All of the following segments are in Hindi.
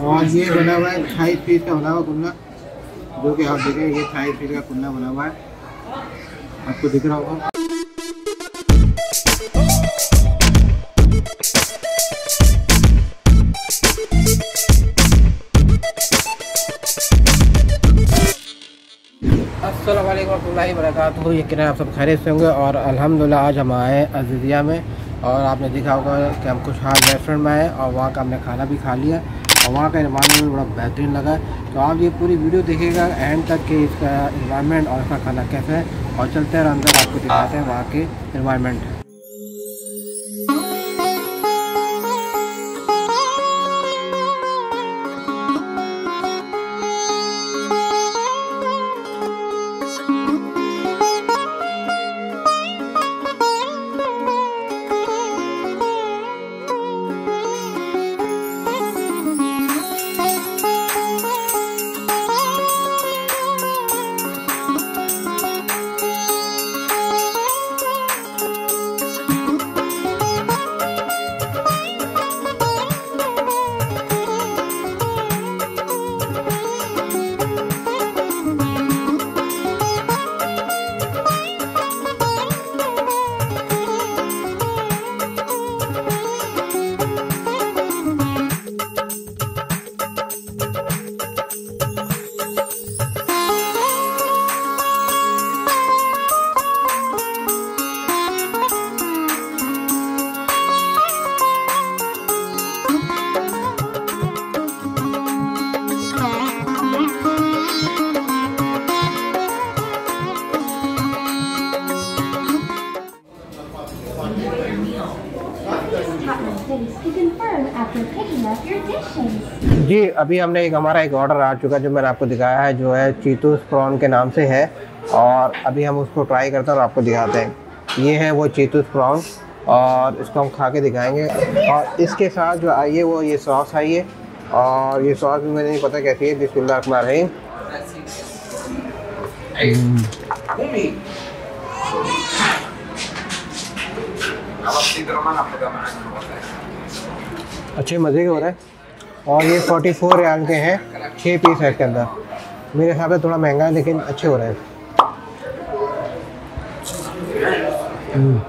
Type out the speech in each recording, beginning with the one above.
और ये बना हुआ है अट्ठाईस पीस का बना हुआ कुल्ला जो कि आप देखें ये अट्ठाईस पीस का कुल्ला बना हुआ है। आपको दिख रहा होगा। रहमतुल्लाहि वरकatuh यकीन आप सब खैरियत से होंगे और अल्हम्दुलिल्लाह आज हम आए अजीज़िया में और आपने देखा होगा कि हम कुछ हाल रेस्टोरेंट में आए और वहाँ का हमने खाना भी खा लिया। वहाँ का इन्वायरमेंट बड़ा बेहतरीन लगा है। तो आप ये पूरी वीडियो देखिएगा, एंड तक कि इसका इन्वायरमेंट और इसका खाना कैसा है, और चलते हैं अंदर आपको दिखाते हैं वहाँ के इन्वायरमेंट जी अभी हमने एक हमारा एक ऑर्डर आ चुका है जो मैंने आपको दिखाया है जो है चीतूस प्रॉन के नाम से है। और अभी हम उसको ट्राई करते हैं और आपको दिखाते हैं। ये है वो चीतूस प्रॉन और इसको हम खा के दिखाएँगे। और इसके साथ जो आई है वो ये सॉस आई है और ये सॉस भी मुझे नहीं पता कैसी है। बिस्मिल्लाह रहमान रहीम। अच्छे मज़े के हो रहा है। और ये 44 फोर रियाल के हैं छः पीस है इसके अंदर। मेरे हिसाब से थोड़ा महँगा है, लेकिन अच्छे हो रहे हैं। हम्म।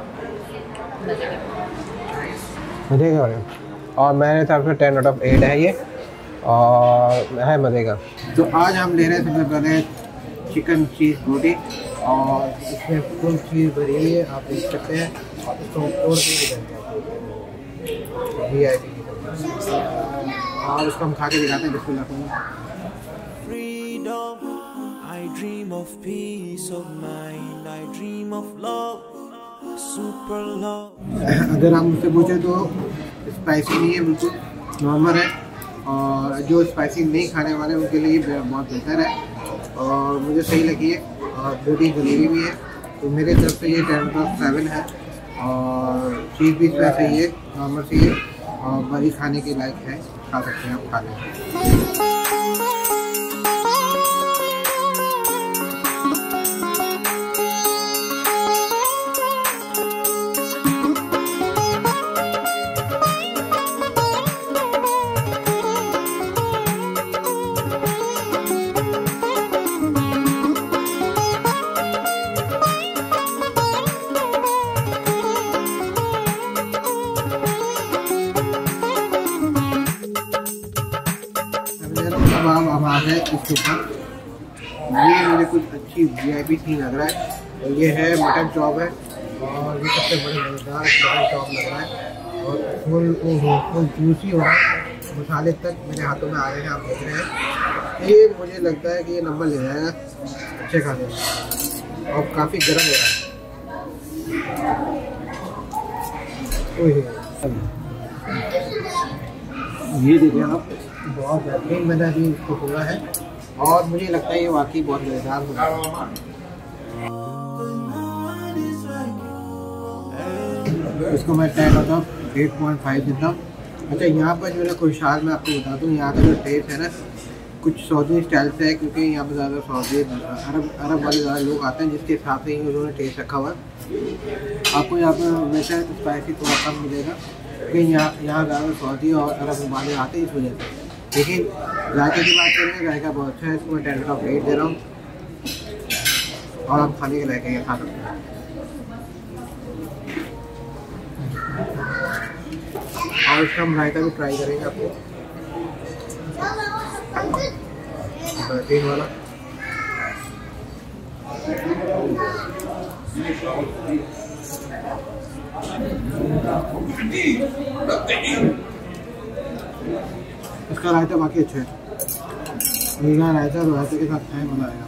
मज़े के हो रहे हैं। और मेरे हिसाब से टेन आउट ऑफ़ एट है ये। और है मज़े का। तो आज हम ले रहे हैं, सबसे पहले चिकन चीज़ रोटी और इसमें फुल चीज़ भरी हुई है, आप देख सकते हैं। और वी आई पी और उसको हम खा के दिखाते हैं बिस्मिल्लाह freedom. I dream of peace of mind. I dream of love, super love. अगर आप मुझसे पूछे तो स्पाइसी नहीं है बिल्कुल नॉर्मल है और जो स्पाइसी नहीं खाने वाले उनके लिए बहुत बेहतर है और मुझे सही लगी है और रोटी जलेबी भी है तो मेरे तरफ़ से ये टेन प्लस सेवन है और चीज़ भी इसमें सही है नॉर्मल सही है और बड़ी खाने के लायक है खा सकते हैं आप खा लें अब हम हम आ गए इसके ऊपर ये मेरे कुछ अच्छी वी आई पी थी लग रहा है। ये है मटन चॉप है। और ये सबसे बड़े मज़ेदार मटन चॉप लग रहा है। और फुल, ओहो, फुल जूसी हो रहा है। मसाले तक मेरे हाथों में आ रहे हैं, आप देख रहे हैं। ये मुझे लगता है कि ये नंबर ले जाएगा। अच्छे खाने में। और काफ़ी गर्म हो रहा है। ये देखिए आप। बहुत बेहतरीन मैंने अभी इसको खोला है। और मुझे लगता है ये वाकई बहुत मज़ेदार होगा। इसको मैं टेन होता हूँ एट पॉइंट फाइव देता हूँ। अच्छा यहाँ पर जो है खुशहाल मैं आपको बता दूँ, यहाँ का जो टेस्ट है ना, कुछ सऊदी स्टाइल से है, क्योंकि यहाँ पर ज़्यादा सऊदी, अरब अरब वाले ज़्यादा लोग आते हैं, जिसके हिसाब से ही उन्होंने टेस्ट रखा हुआ आपको यहाँ पर हमेशा स्पाइसी थोड़ा कम मिलेगा, क्योंकि यहाँ यहाँ ज़्यादा सऊदी और अरब वाले आते हैं, इस वजह से। लेकिन जायके की बात करें जायका बहुत अच्छा है, इसको मैं टेन का रेट दे रहा हूँ। और आप खाने के लायक ये खा सकते हैं और इसका हम रायता भी ट्राई करेंगे आपको। बेहतरीन वाला। इसका रायता बाकी अच्छा है। रायता और रायते के साथ खाए मज़ा आएगा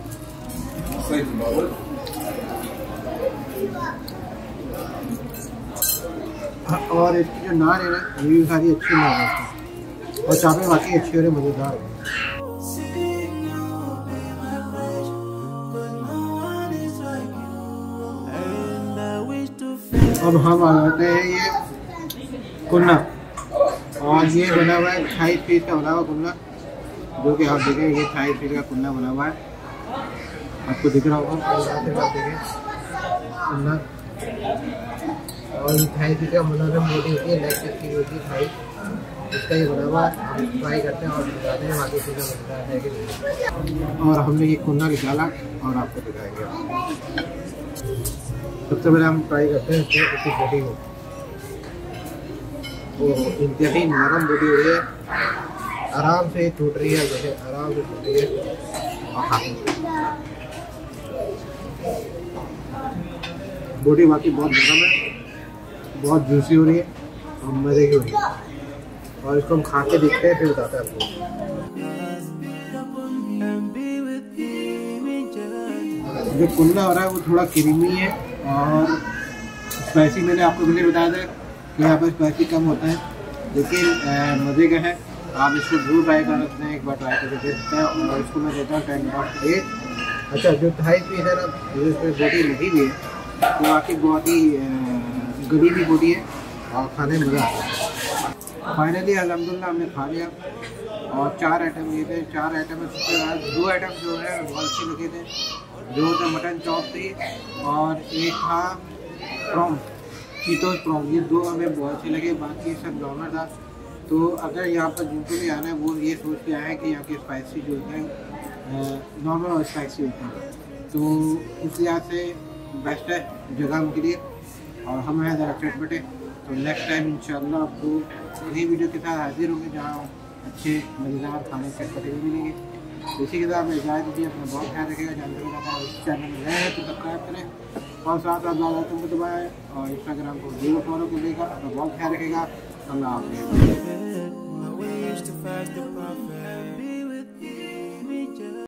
और इसकी जो नान है ना, ये भी सारी अच्छी नान है और चापें बाकी अच्छी हो रही मज़ेदार। है अब हम आ जाते हैं ये कुन्ना। और ये बना हुआ है थाई पीस का बना हुआ कुन्ना जो कि आप देखें, ये थाई पीस का कुन्ना बना हुआ है। आपको दिख रहा होगा और थाई पीस का मनोरम रोटी होती है लेग पीस की थाई हुआ है हैं और हमने ये कुन्ना निकाला और आपको दिखाएँगे। सबसे पहले हम ट्राई करते हैं इसकी बोटी को वो इंतहाई नरम बोटी हो रही है। आराम से टूट रही है जैसे आराम से टूट रही है। बोटी बाकी बहुत नरम है, बहुत जूसी हो रही है और मज़े की हो रही है और इसको हम खा के देखते हैं, फिर बताते हैं आपको. जो कुल्ला हो रहा है, वो थोड़ा क्रीमी है, और स्पाइसी मैंने आपको पहले बताया था। यहाँ पर स्पाइसी कम होता है। लेकिन मज़े का है। आप इसको ज़रूर ट्राई कर सकते हैं, एक बार ट्राई करके देख सकते हैं। और इसको मैं देता हूँ टेन डॉट एट अच्छा जो ढाई पीस है ना, जो इसमें बोटी लगी हुई है तो वाकई बहुत ही गली हुई बोटी है। और खाने में मज़ा आता है। फाइनली अलहमदिल्ला हमने खा लिया। और चार आइटम ये थे। चार आइटम में सबसे बाद दो आइटम जो है बहुत अच्छे लगे थे। दो तो मटन चॉप थी और एक था प्रॉम चीतोस प्रॉम ये दो हमें बहुत अच्छे लगे, बाकी सब नॉर्मल था। तो अगर यहाँ पर जिनको भी आना है, वो ये सोच के आए कि यहाँ के स्पाइसी जो होते हैं नॉर्मल और स्पाइसी होते हैं। तो इस लिहाज से बेस्ट है जगह उनके लिए, और हम हैं ज़रा चटपटे तो नेक्स्ट टाइम इंशाल्लाह आपको नई वीडियो के साथ हाजिर होंगे जहाँ अच्छे मज़ेदार खाने चटपटे भी मिलेंगे। तो इसी के साथ मैं इजाज़त दीजिए अपना बहुत ख्याल रखेगा जानते चैनल में नए हैं तो सब्सक्राइब करें। कौन सा आता अपना लाइक को दबाए और इंस्टाग्राम को ज़ीरो फॉलो कर देगा अपना बहुत ख्याल रखेगा अल्लाह हाफि